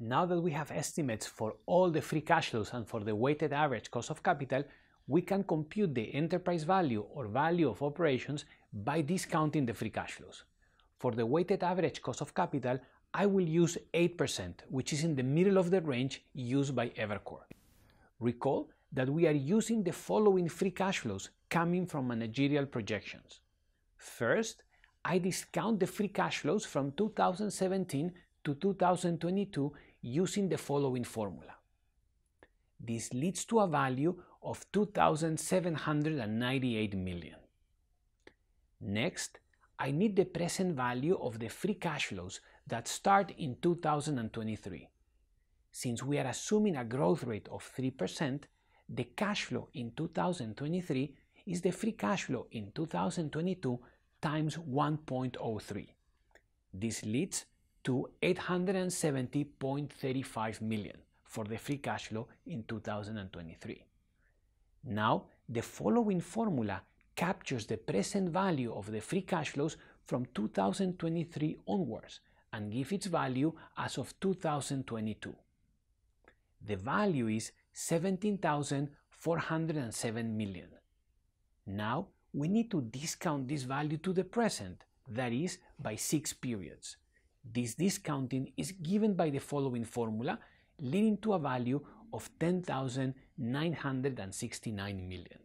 Now that we have estimates for all the free cash flows and for the weighted average cost of capital, we can compute the enterprise value or value of operations by discounting the free cash flows. For the weighted average cost of capital, I will use 8%, which is in the middle of the range used by Evercore. Recall that we are using the following free cash flows coming from managerial projections. First, I discount the free cash flows from 2017 to 2022 using the following formula. This leads to a value of 2,798 million. Next, I need the present value of the free cash flows that start in 2023. Since we are assuming a growth rate of 3%, the cash flow in 2023 is the free cash flow in 2022 times 1.03. This leads to 870.35 million for the free cash flow in 2023. Now, the following formula captures the present value of the free cash flows from 2023 onwards and gives its value as of 2022. The value is 17,407 million. Now, we need to discount this value to the present, that is, by six periods. This discounting is given by the following formula, leading to a value of 10,969 million.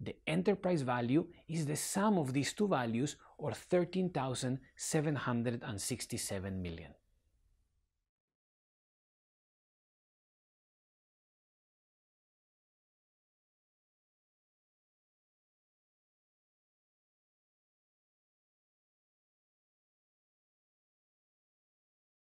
The enterprise value is the sum of these two values or 13,767 million.